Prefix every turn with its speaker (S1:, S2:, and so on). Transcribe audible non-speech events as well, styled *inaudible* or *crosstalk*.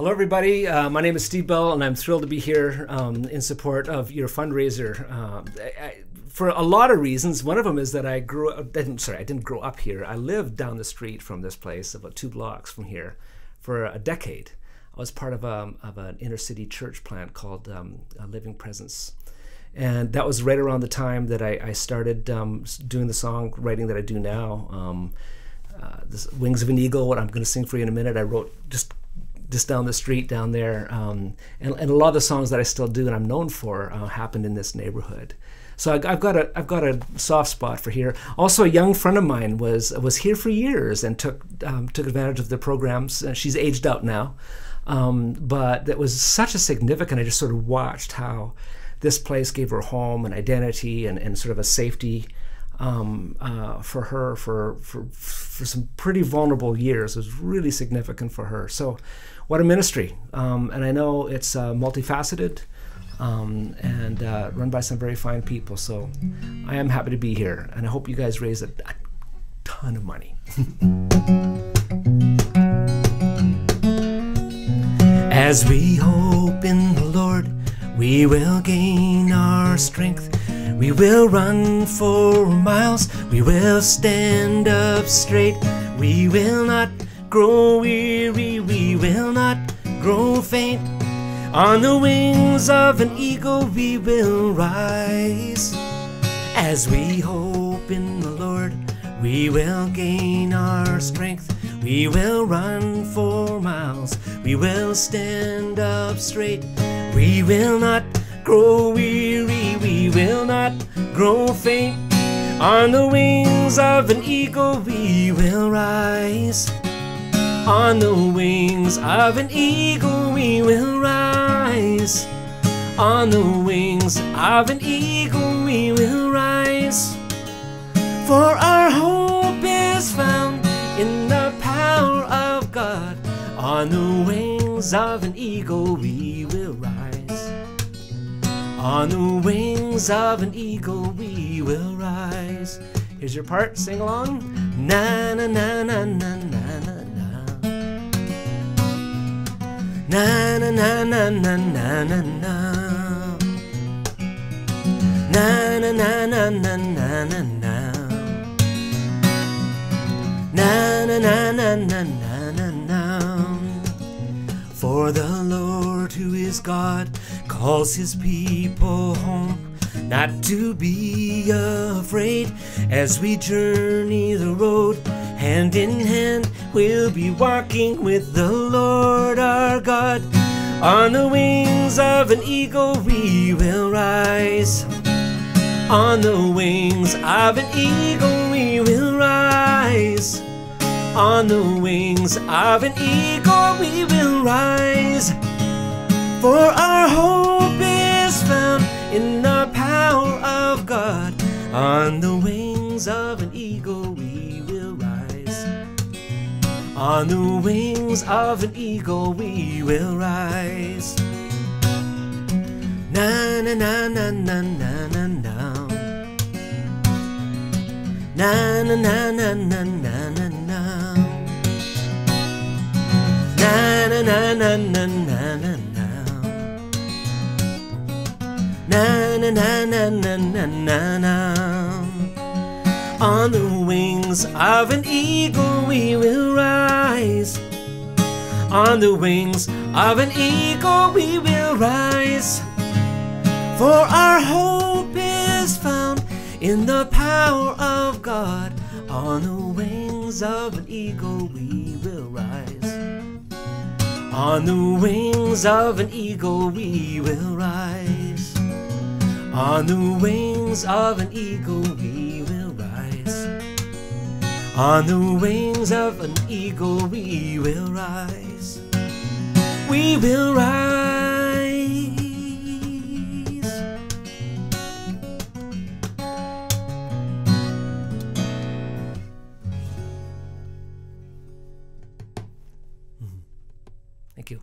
S1: Hello, everybody. Uh, my name is Steve Bell, and I'm thrilled to be here um, in support of your fundraiser. Uh, I, I, for a lot of reasons, one of them is that I grew up. Didn't, sorry, I didn't grow up here. I lived down the street from this place, about two blocks from here, for a decade. I was part of, a, of an inner city church plant called um, Living Presence. And that was right around the time that I, I started um, doing the song writing that I do now. Um, uh, this Wings of an Eagle, what I'm going to sing for you in a minute, I wrote just just down the street down there. Um, and, and, a lot of the songs that I still do and I'm known for uh, happened in this neighborhood. So I, have got a I've got a soft spot for here. Also, a young friend of mine was was here for years and took um, took advantage of the programs. Uh, she's aged out now, um, but that was such a significant. I just sort of watched how this place gave her home and identity and, and sort of a safety um, uh, for her for, for for some pretty vulnerable years. Was really significant for her. So what a ministry. Um, and I know it's uh, multifaceted um, and uh, run by some very fine people. So I am happy to be here. And I hope you guys raise a, a ton of money. *laughs* As we hope in the Lord, we will gain our strength. We will run for miles. We will stand up straight. We will not grow weary, we will not grow faint. On the wings of an eagle we will rise. As we hope in the Lord, we will gain our strength. We will run for miles. We will stand up straight. We will not grow weary. We will not grow faint. On the wings of an eagle we will rise. On the wings of an eagle we will rise. On the wings of an eagle we will rise. For our hope is found in the power of God. On the wings of an eagle we. On the wings of an eagle we will rise. Here's your part, sing along. Na na na na na na na. Na na na na na na na na. Na na na na na na na na. Na na na na na na na. For the Lord who is God calls his people home not to be afraid. As we journey the road hand in hand we'll be walking with the Lord our God. On the wings of an eagle we will rise. On the wings of an eagle we will rise. On the wings of an eagle we will rise for our hope is found in the power of God. On the wings of an eagle we will rise. On the wings of an eagle we will rise. Na na na na na na na na. Na na na na na na na na. Na na na na na na na na. Na na na na na na na. On the wings of an eagle we will rise. On the wings of an eagle we will rise. For our hope is found in the power of God. On the wings of an eagle we will rise. On the wings of an eagle we will rise. On the wings of an eagle we will rise. On the wings of an eagle we will rise. We will rise. Mm-hmm. Thank you.